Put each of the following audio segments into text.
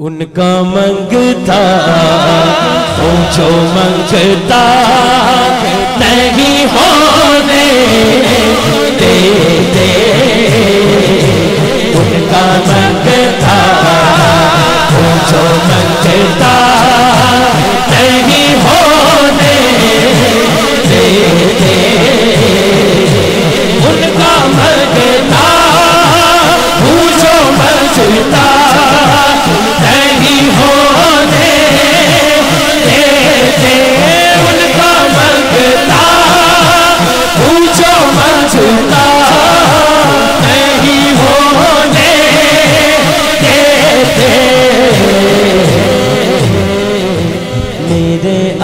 उनका मंगता तो जो मंगता नहीं होने देते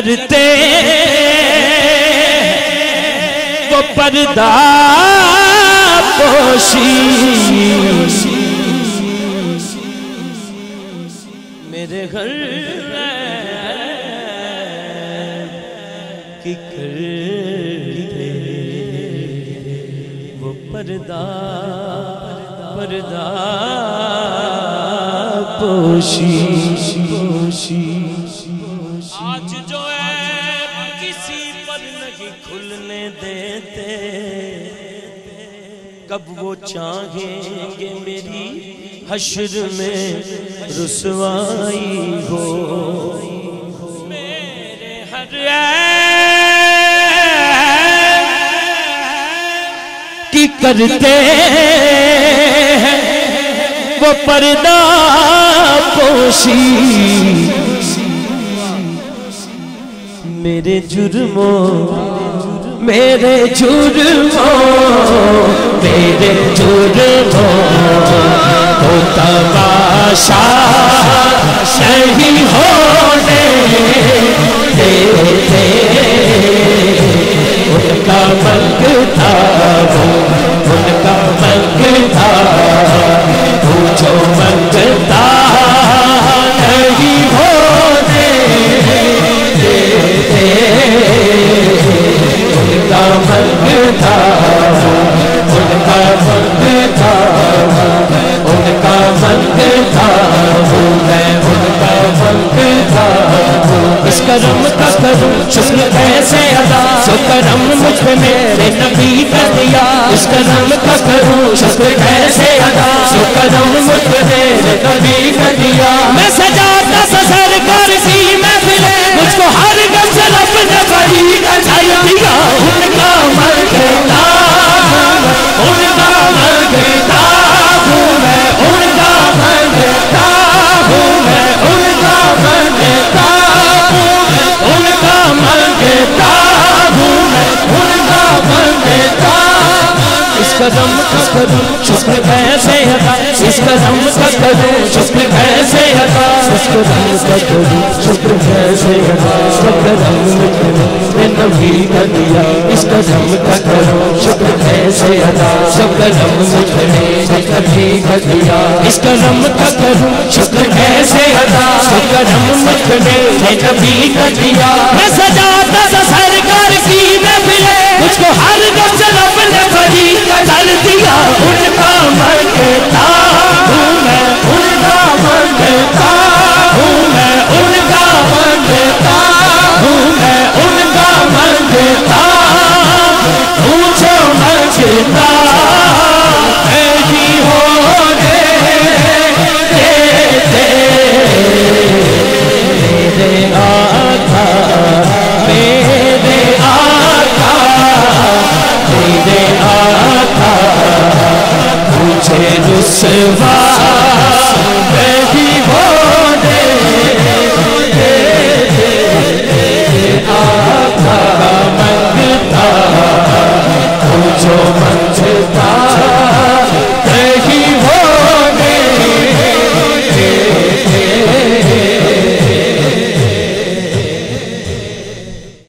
करते वो पर्दा पोशी। मेरे घर की करते वो पर्दा पर्दा पोशी। पोशी आज जो है किसी पर नहीं खुलने देते। कब वो चाहेंगे मेरी हश्र में रुसवाई हो। मेरे हर की करते वो पर्दा पोशी। मेरे जुर्मो मेरे जुर्मो, मेरे जुर्मों को तमाशा नहीं होने देते। उनका मंगता वो, उनका मंगता पूछो करम का करूँ शुक्र कैसे अदा। सो करम मुझ पे मेरे नबी कर दिया। इस करम का करूँ शुक्र कैसे अदा। सो करम मुझ पे मेरे नबी कर दिया। मैं सजाता ससर कदम का करूँ शुक्र कैसे अदा इस कदम का करूँ शुक्र कैसे अदा इस कदम का करूँ शुक्र कैसे सब कदम में नबी कर दिया। इस कदम का करूँ शुक्र कैसे अदा सब कदम में करूँ मैं नबी कर दिया। इस कदम का करूँ शुक्र कैसे अदा सब कदम में करूँ मैं नबी कर दिया। मैं सजाता